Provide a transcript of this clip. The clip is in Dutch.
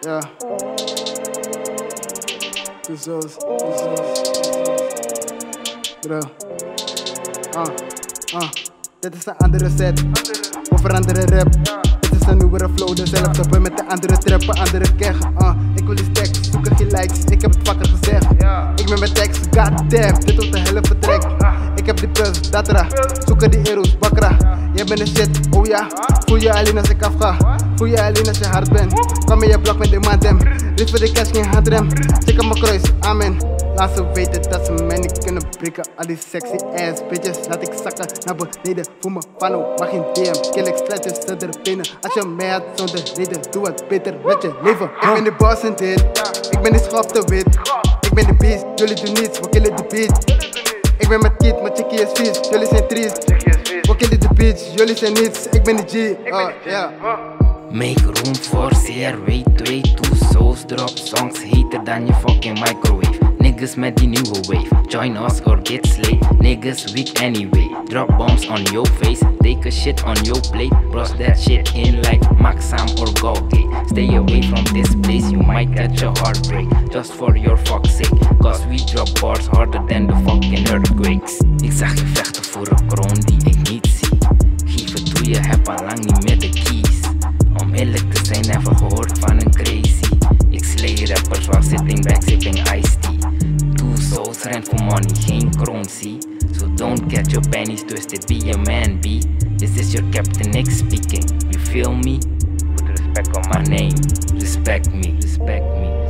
Ja. De zoos, de zoos. Bro. Ah, ah. Dit is een andere set. Over andere rap. Dit is een nieuwere flow, dezelfde boy met de andere trap, een andere keg. Ah, ik wil die tekst, zoeken geen likes, ik heb het vaker gezegd. Ik ben mijn tekst, goddamn, dit wordt de helft vertrek. Ik heb die plus, datra, zoeken die eros, bakra. Jij bent een shit, oh ja. Voel je alleen als ik afga, voel je alleen als je hard bent. Kom in je blok met de maandem, dit voor de cash, geen handrem. Check op mijn kruis, amen. Laat ze weten dat ze mij niet kunnen prikken. Al die sexy ass bitches laat ik zakken naar beneden. Voel me pano, mag geen DM. Kill ik tussen de benen. Als je mij had zonder reden, doe het beter met je leven. Ik ben de boss in dit, ik ben de schofte wit. Ik ben de beast, jullie doen niets, we killen de beat. Ik ben met kid, mijn chickie is vies, jullie zijn triest. We killen de beats, jullie zijn niets, ik ben de G. Oh, ja. Make room for CR, twee two souls drop songs heater than your fucking microwave. Niggas met die nieuwe wave, join us or get slayed. Niggas weak anyway, drop bombs on your face, take a shit on your plate, brush that shit in like Maxam or Golgate. Stay away from this place, you might catch a heartbreak, just for your fuck's sake. Cause we drop bars harder than the fucking earthquakes. Ik zag je vechten voor een kroon die ik niet zie. Geef het toe, je hebt al lang niet meer de keys. Om eerlijk te zijn, never gehoord van een crazy. Ik slay rappers while sitting back sipping iced tea. Two souls rent for money, geen kroon zie. So don't get your pennies twisted, be a man, be. This is your Captain X speaking, you feel me? Respect on my name, respect me, respect me.